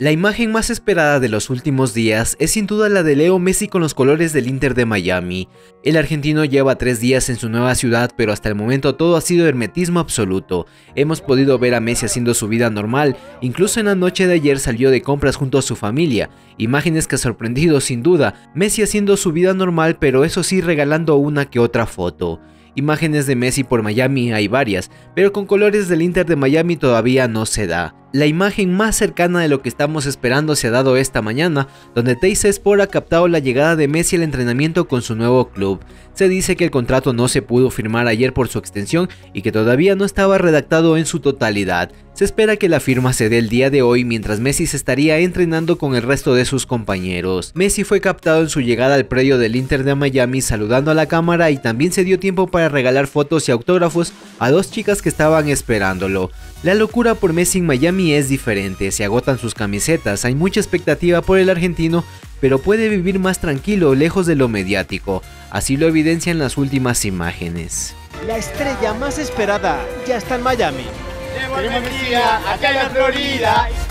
La imagen más esperada de los últimos días es sin duda la de Leo Messi con los colores del Inter de Miami. El argentino lleva tres días en su nueva ciudad, pero hasta el momento todo ha sido hermetismo absoluto. Hemos podido ver a Messi haciendo su vida normal, incluso en la noche de ayer salió de compras junto a su familia. Imágenes que ha sorprendido sin duda, Messi haciendo su vida normal, pero eso sí regalando una que otra foto. Imágenes de Messi por Miami hay varias, pero con colores del Inter de Miami todavía no se da. La imagen más cercana de lo que estamos esperando se ha dado esta mañana, donde Teis Sport ha captado la llegada de Messi al entrenamiento con su nuevo club. Se dice que el contrato no se pudo firmar ayer por su extensión y que todavía no estaba redactado en su totalidad. Se espera que la firma se dé el día de hoy mientras Messi se estaría entrenando con el resto de sus compañeros. Messi fue captado en su llegada al predio del Inter de Miami saludando a la cámara y también se dio tiempo para regalar fotos y autógrafos a dos chicas que estaban esperándolo. La locura por Messi en Miami es diferente, se agotan sus camisetas, hay mucha expectativa por el argentino, pero puede vivir más tranquilo lejos de lo mediático, así lo evidencian las últimas imágenes. La estrella más esperada ya está en Miami. Acá en la Florida.